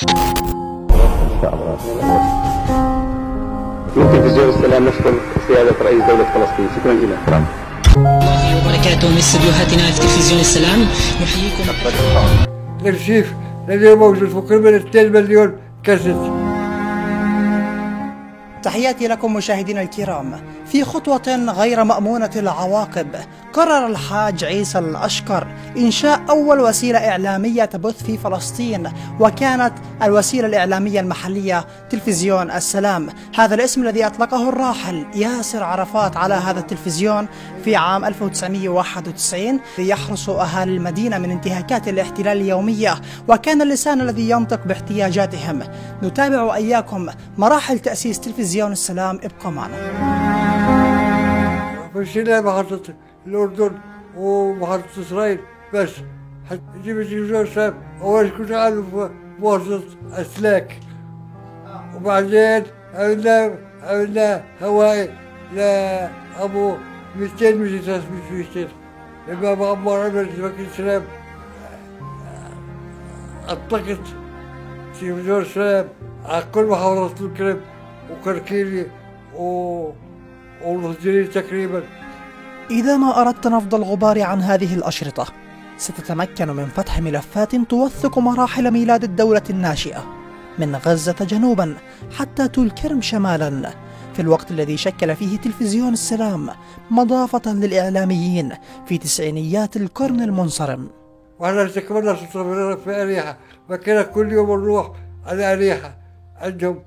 ان شاء الله من تلفزيون السلام نشكر سيادة رئيس دولة فلسطين. شكرا لك الله وبركاته من استديوهاتنا في تلفزيون السلام. نحييكم. الارشيف الذي موجود في قرب 2 مليون كاسيت. تحياتي لكم مشاهدينا الكرام. في خطوة غير مأمونة العواقب قرر الحاج عيسى الأشكر إنشاء أول وسيلة إعلامية تبث في فلسطين وكانت الوسيلة الإعلامية المحلية تلفزيون السلام. هذا الاسم الذي أطلقه الراحل ياسر عرفات على هذا التلفزيون في عام 1991 ليحرس أهالي المدينة من انتهاكات الاحتلال اليومية وكان اللسان الذي ينطق باحتياجاتهم. نتابع إياكم مراحل تأسيس تلفزيون السلام ابقى معنا مشينا محطة الأردن ومحطة إسرائيل بس. جيب التلفزيون السلام أول كنت في بواسطة أسلاك وبعدين عملنا عملنا هوائي لأبو 200 200 200 لما معمر عمل وكيل السلام أطلقت تلفزيون السلام على كل محافظات الكرم وكركيلي و والهجري تقريبا. إذا ما أردت نفض الغبار عن هذه الأشرطة ستتمكن من فتح ملفات توثق مراحل ميلاد الدولة الناشئة من غزة جنوبا حتى تلكرم شمالا. في الوقت الذي شكل فيه تلفزيون السلام مضافة للإعلاميين في تسعينيات القرن المنصرم. وإحنا استكملنا في أريحة فكنا كل يوم نروح على أريحة. عندهم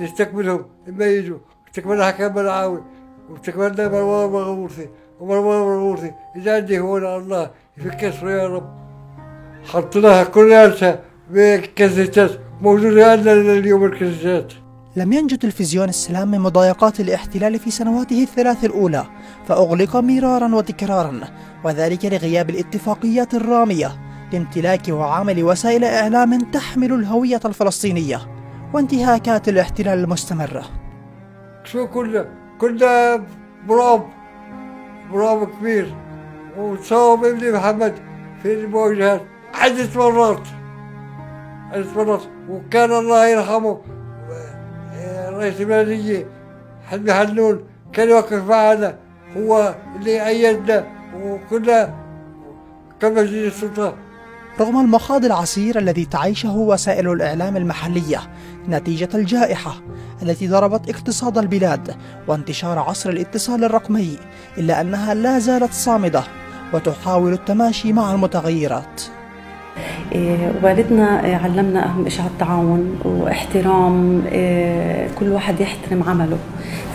نستقبلهم لما يجوا استكملنا حكام ملعاوي. واستكملنا مروان مغمورثي ومروان مغمورثي إذا عندي هون الله يفك يا رب. حطيناها كلها بكاسيتات موجودة عندنا اليوم الكاسيتات لم ينجو تلفزيون السلام من مضايقات الاحتلال في سنواته الثلاث الأولى فأغلق مرارا وتكرارا وذلك لغياب الاتفاقيات الرامية لامتلاك وعمل وسائل إعلام تحمل الهوية الفلسطينية. وانتهاكات الاحتلال المستمرة. شو كنا كنا برعب برعب كبير. وصوب ابني محمد في المواجهات. عدة مرات عدة مرات وكان الله يرحمه. رئيس المالية حلمي حنون كان يوقف معنا. هو اللي أيدنا. وكنا كمجلس السلطة. رغم المخاض العسير الذي تعيشه وسائل الإعلام المحلية نتيجة الجائحة التي ضربت اقتصاد البلاد وانتشار عصر الاتصال الرقمي إلا أنها لا زالت صامدة وتحاول التماشي مع المتغيرات. والدنا إيه، علمنا أهم شيء التعاون واحترام إيه، كل واحد يحترم عمله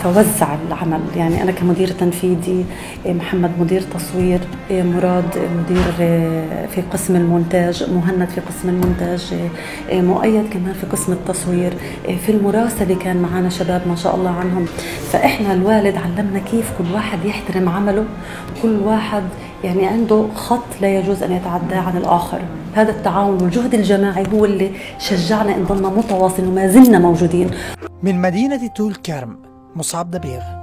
فوزع العمل. يعني أنا كمدير تنفيذي محمد مدير تصوير مراد مدير في قسم المونتاج مهند في قسم المونتاج مؤيد كمان في قسم التصوير في المراسلة كان معنا شباب ما شاء الله عنهم. فإحنا الوالد علمنا كيف كل واحد يحترم عمله كل واحد يعني عنده خط لا يجوز أن يتعدى عن الآخر. هذا التعاون والجهد الجماعي هو اللي شجعنا إن ضلنا متواصل وما زلنا موجودين. من مدينة تول كرم مصعب دبيغ.